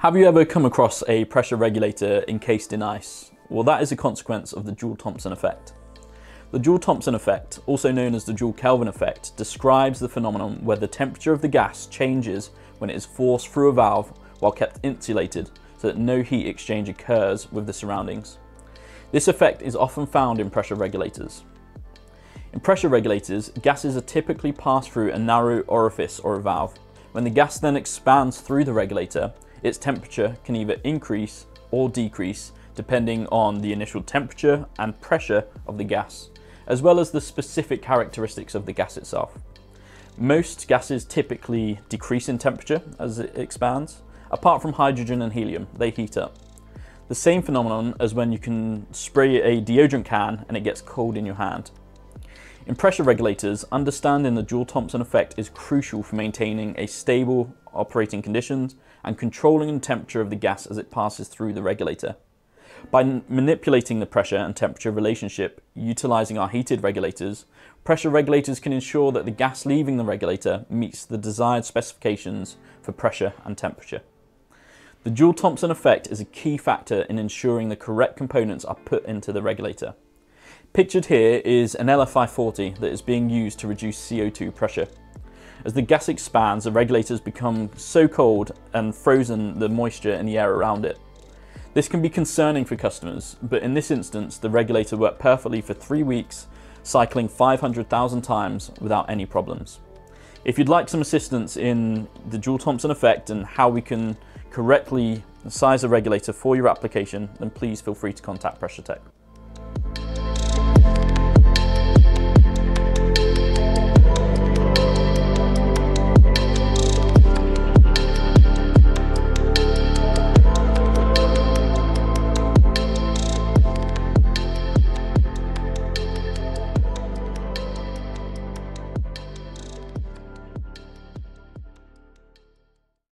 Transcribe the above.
Have you ever come across a pressure regulator encased in ice? Well, that is a consequence of the Joule-Thomson effect. The Joule-Thomson effect, also known as the Joule-Kelvin effect, describes the phenomenon where the temperature of the gas changes when it is forced through a valve while kept insulated so that no heat exchange occurs with the surroundings. This effect is often found in pressure regulators. In pressure regulators, gases are typically passed through a narrow orifice or a valve. When the gas then expands through the regulator, its temperature can either increase or decrease depending on the initial temperature and pressure of the gas, as well as the specific characteristics of the gas itself. Most gases typically decrease in temperature as it expands, apart from hydrogen and helium, they heat up. The same phenomenon as when you can spray a deodorant can and it gets cold in your hand. In pressure regulators, understanding the Joule-Thomson effect is crucial for maintaining a stable operating conditions and controlling the temperature of the gas as it passes through the regulator. By manipulating the pressure and temperature relationship utilizing our heated regulators, pressure regulators can ensure that the gas leaving the regulator meets the desired specifications for pressure and temperature. The Joule-Thomson effect is a key factor in ensuring the correct components are put into the regulator. Pictured here is an LFI40 that is being used to reduce CO2 pressure. As the gas expands, the regulators become so cold and frozen the moisture in the air around it. This can be concerning for customers, but in this instance, the regulator worked perfectly for three weeks, cycling 500,000 times without any problems. If you'd like some assistance in the Joule-Thomson effect and how we can correctly size a regulator for your application, then please feel free to contact PressureTech.